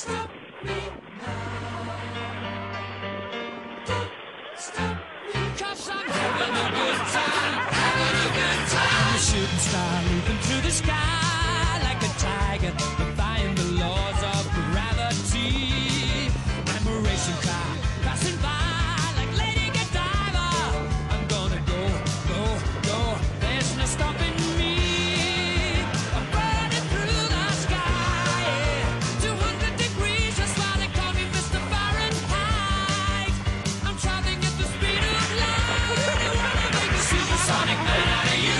stop me now. Stop I'm having a good time, having a good time. Shooting star leaping through the sky like a tiger. Sonic Man,